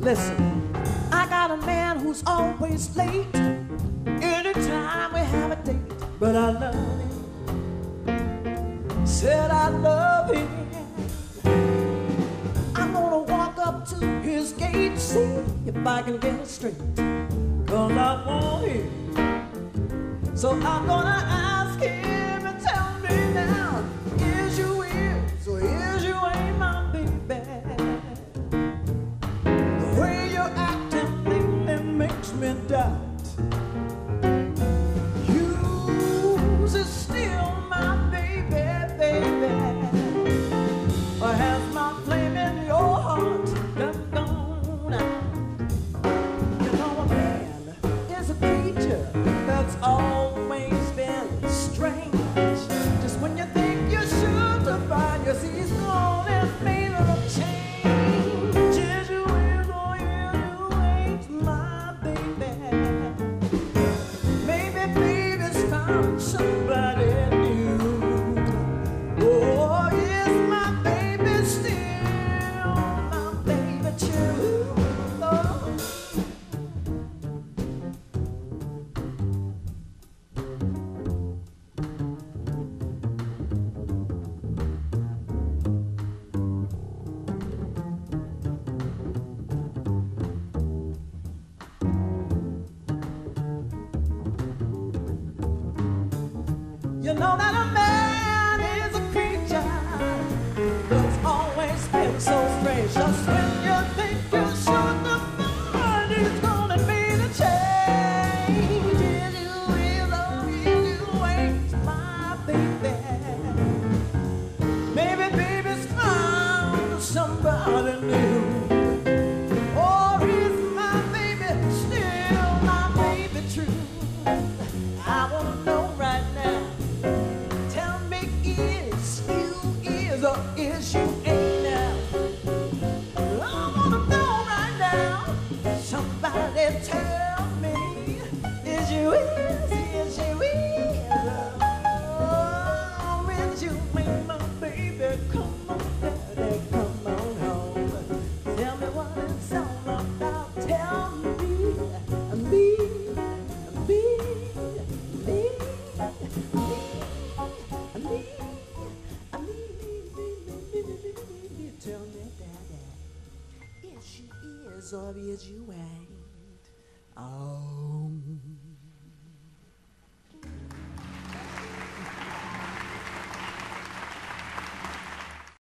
Listen, I got a man who's always late. Anytime we have a date, but I love him. Said I love him. I'm gonna walk up to his gate, see if I can get it straight. Cause I want him. So I'm gonna so You know that a man is a creature that's always been so strange. Just when you think you should find he's gonna be the change. Is you or oh, you ain't my baby? Maybe baby's found somebody new. Is you is or is you ain't now? I wanna know right now. Somebody tell she is, or is you ain't. Oh.